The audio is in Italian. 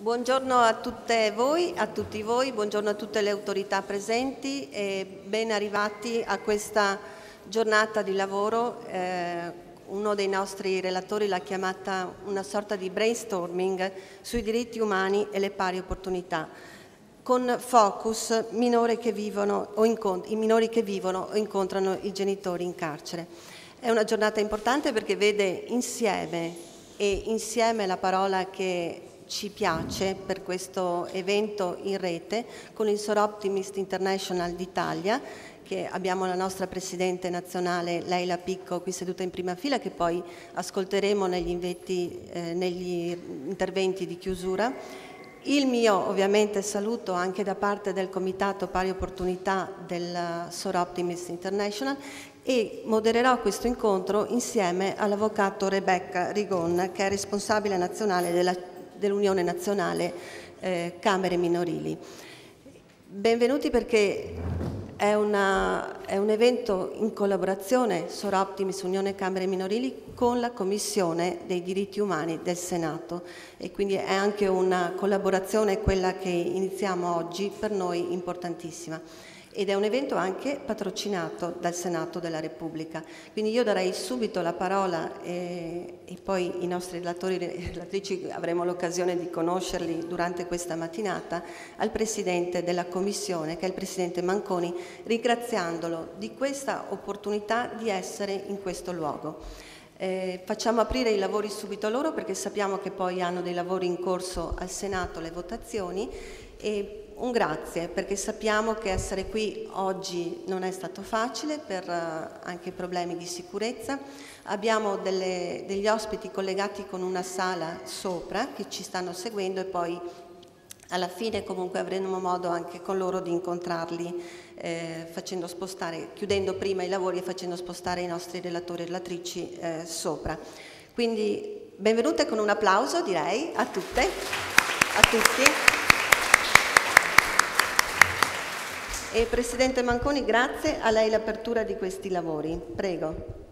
Buongiorno a tutte voi, a tutti voi, buongiorno a tutte le autorità presenti e ben arrivati a questa giornata di lavoro. Eh, uno dei nostri relatori l'ha chiamata una sorta di brainstorming sui diritti umani e le pari opportunità, con focus minori che vivono o i minori che vivono o incontrano i genitori in carcere. È una giornata importante perché vede insieme e insieme la parola che ci piace per questo evento in rete con il Sor Optimist International d'Italia che abbiamo la nostra Presidente nazionale Leila Picco qui seduta in prima fila che poi ascolteremo negli, inveti, eh, negli interventi di chiusura. Il mio ovviamente saluto anche da parte del Comitato Pari Opportunità del Sor Optimist International e modererò questo incontro insieme all'avvocato Rebecca Rigon che è responsabile nazionale della dell'Unione Nazionale eh, Camere Minorili. Benvenuti perché è, una, è, un evento in collaborazione Sor Optimis Unione Camere Minorili con la Commissione dei diritti umani del Senato e quindi è anche una collaborazione quella che iniziamo oggi per noi importantissima ed è un evento anche patrocinato dal Senato della Repubblica. Quindi io darei subito la parola e, e poi i nostri relatori e relatrici avremo l'occasione di conoscerli durante questa mattinata al Presidente della Commissione, che è il Presidente Manconi, ringraziandolo di questa opportunità di essere in questo luogo. Eh, facciamo aprire i lavori subito a loro perché sappiamo che poi hanno dei lavori in corso al Senato, le votazioni e un grazie perché sappiamo che essere qui oggi non è stato facile per uh, anche problemi di sicurezza. Abbiamo delle, degli ospiti collegati con una sala sopra che ci stanno seguendo e poi alla fine comunque avremo modo anche con loro di incontrarli eh, spostare, chiudendo prima i lavori e facendo spostare i nostri relatori e relatrici eh, sopra. Quindi benvenute con un applauso direi a tutte, a tutti. E Presidente Manconi, grazie a lei l'apertura di questi lavori. Prego.